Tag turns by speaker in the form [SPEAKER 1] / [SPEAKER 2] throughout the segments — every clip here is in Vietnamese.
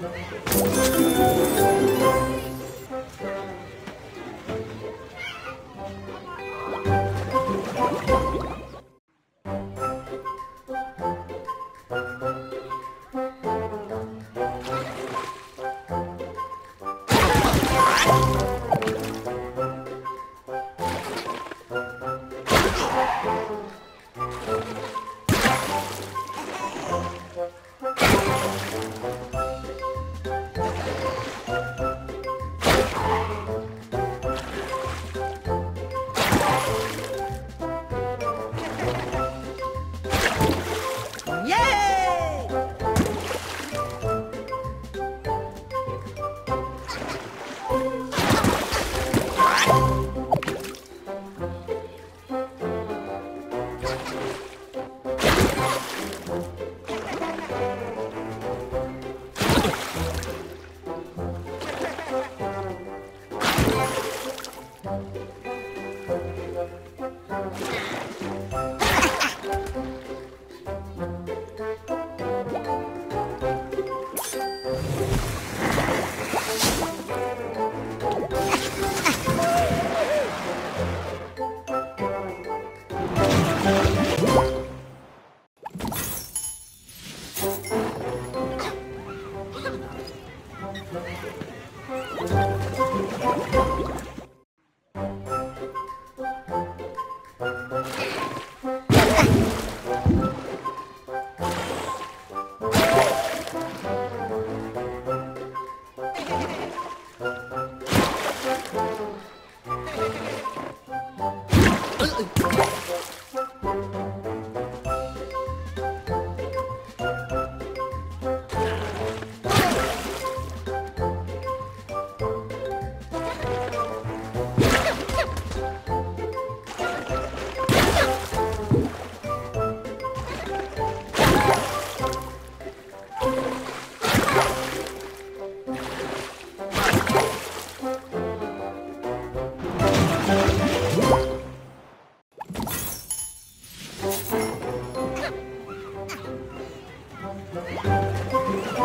[SPEAKER 1] Thank you. 음.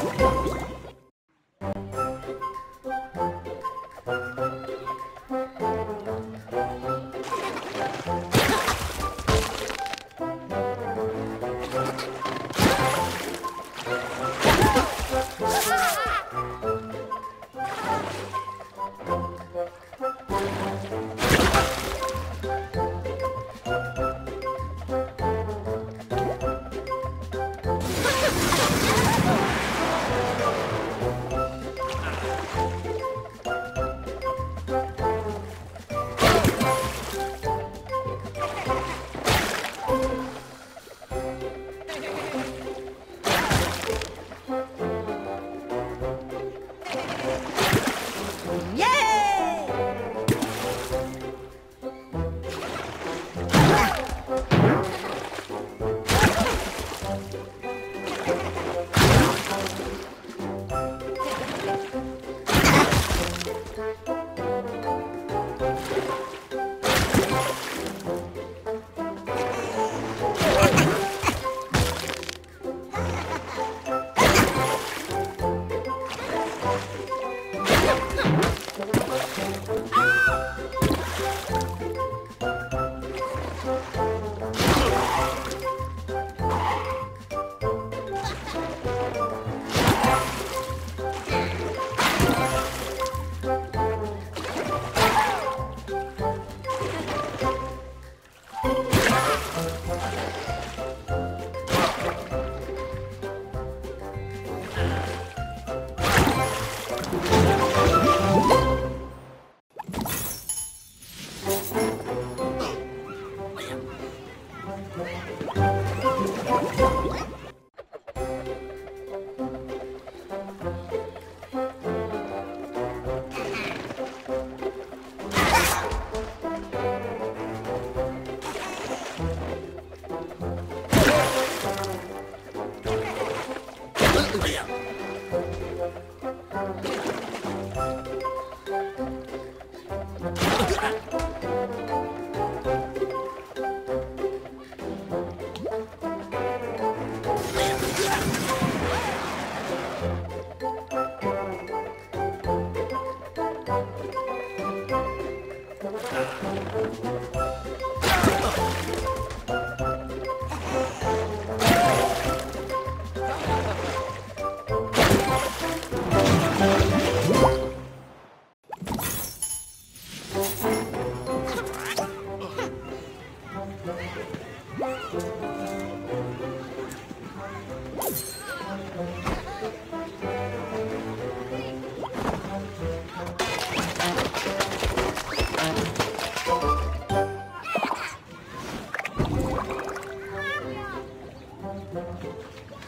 [SPEAKER 1] Come on.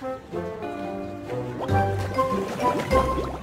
[SPEAKER 1] Thank you.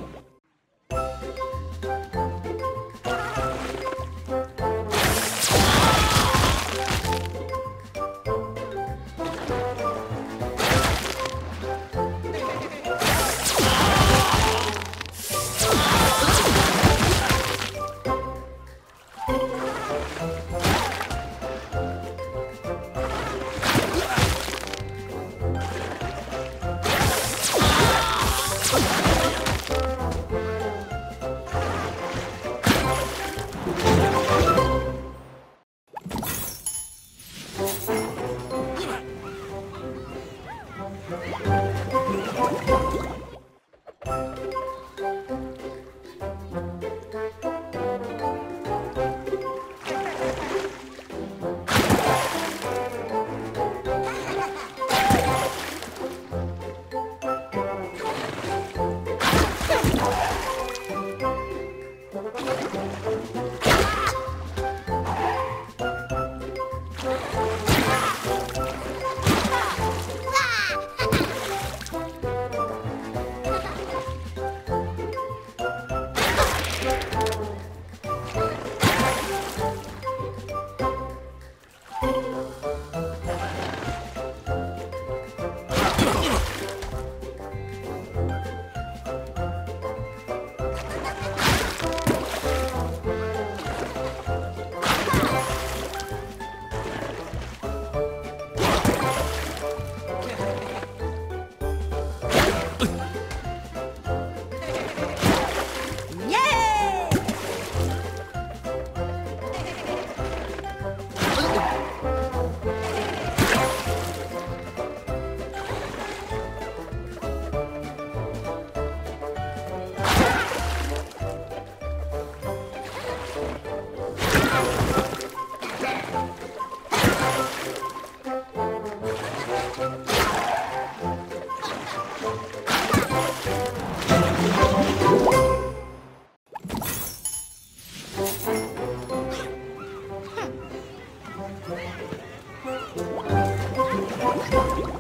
[SPEAKER 1] Thank you.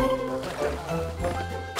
[SPEAKER 1] フフフフ。